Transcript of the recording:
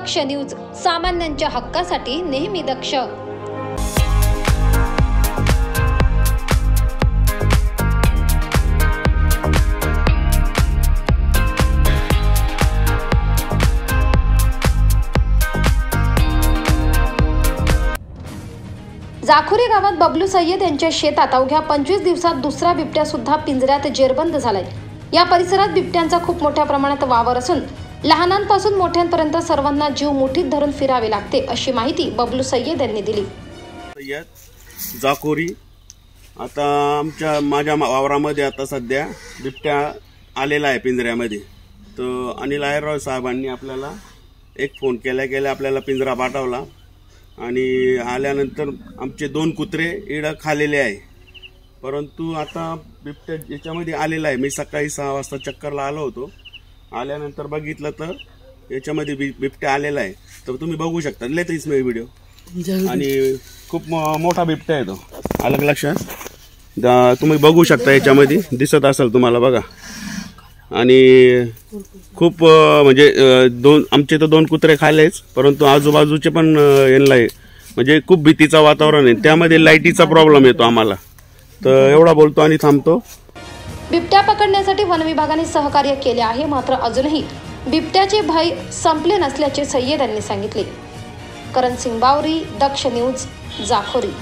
दक्ष news सामान्यांच्या हक्कासाठी नेहमी दक्ष. जाखोरी गावात बबलू सय्यद यांच्या शेतात अवघ्या पंचवीस दिवसात दुसरा बिबट्या सुद्धा पिंजऱ्यात जेरबंद झालाय. या परिसरात बिबट्यांचा खूप मोठ्या प्रमाणात वावर असून लहानांपासून मोठ्यांपर्यंत सर्वांना जीव मुठीत धरून फिरावे लागते अशी माहिती बबलू सय्यद यांनी दिली. सय्यद जाकोरी आता आमच्या माझ्या मा- वावरामध्ये आता सध्या बिबट्या आलेला आहे पिंजऱ्यामध्ये. तर अनिल आयरराव साहेबांनी आपल्याला एक फोन केल्या केल्या आपल्याला पिंजरा पाठवला आणि आल्यानंतर आमचे दोन कुत्रे इडं खालेले आहे. परंतु आता बिबट्या याच्यामध्ये आलेला आहे मी सकाळी सहा वाजता चक्करला आलो होतो. आल्यानंतर बघितलं तर याच्यामध्ये बि बिबट्या आलेला आहे. तर तुम्ही बघू शकता. लेतेच मी व्हिडिओ आणि खूप मोठा बिबट्या आहे तो. अलग लक्षात. दा- तुम्ही बघू शकता याच्यामध्ये. दिसत असेल तुम्हाला बघा. आणि खूप म्हणजे दोन आमचे तर दोन कुत्रे खाल्लेच परंतु आजूबाजूचे पण यांना आहे. म्हणजे खूप भीतीचं वातावरण आहे. त्यामध्ये लाईटीचा प्रॉब्लेम येतो आम्हाला. तर एवढा बोलतो आणि थांबतो. बिबट्या पकडण्यासाठी वनविभागाने सहकार्य केले आहे मात्र अजूनही बिबट्याचे भय संपले नसल्याचे सय्यद यांनी सांगितले. करण सिंग बावरी दक्ष न्यूज जाखोरी.